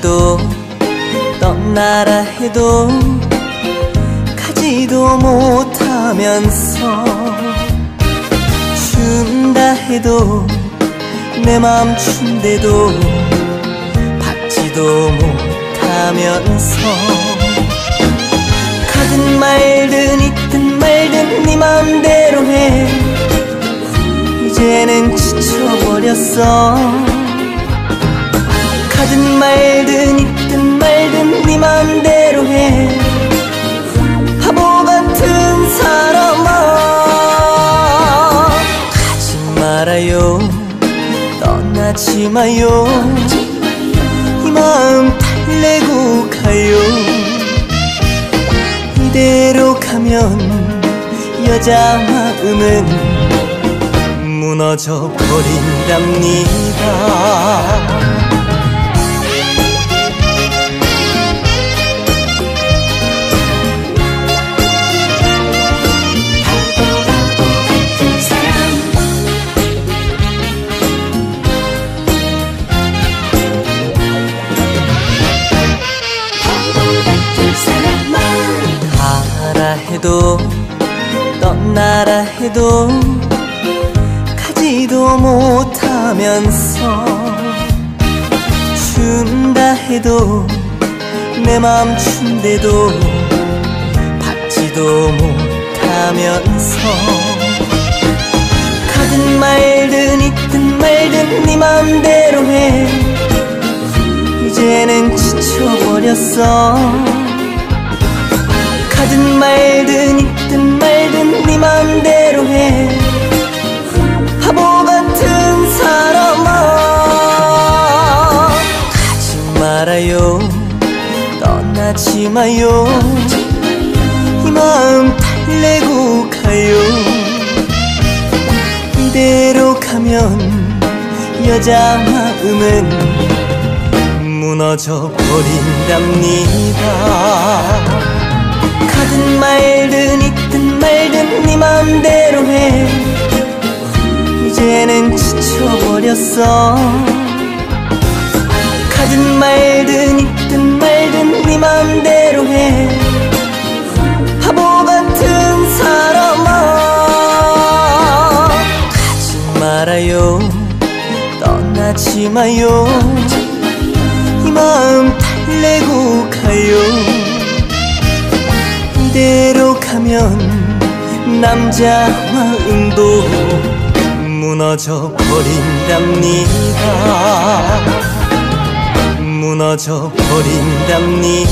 해도 떠나라 해도 가지도 못하면서 준다 해도 내 맘 준대도 받지도 못하면서 가든 말든 있든 말든 네 맘대로 해. 이제는 지쳐버렸어. 가든 말든 있든 말든 네 맘대로 해. 바보 같은 사람아 가지 말아요. 떠나지 마요. 이 마음 달래고 가요. 이대로 가면 여자 마음은 무너져 버린답니다 해도 떠나라 해도 가지도 못하면서 준다 해도 내맘 춘대도 받지도 못하면서 가든 말든 있든 말든 네 맘대로 해. 이제는 지쳐버렸어 가든 말든 있든 말든 네 맘대로 해. 바보 같은 사람아. 가지 말아요. 떠나지 마요. 이 마음 달래고 가요. 이대로 가면 여자 마음은 무너져 버린답니다 말든 있든 말든 네 맘대로 해. 이제는 지쳐버렸어. 가든 말든 있든 말든 네 맘대로 해. 바보 같은 사람아. 가지 말아요. 떠나지 마요 가면 남자 마음도 무너져 버린답니다. 무너져 버린답니다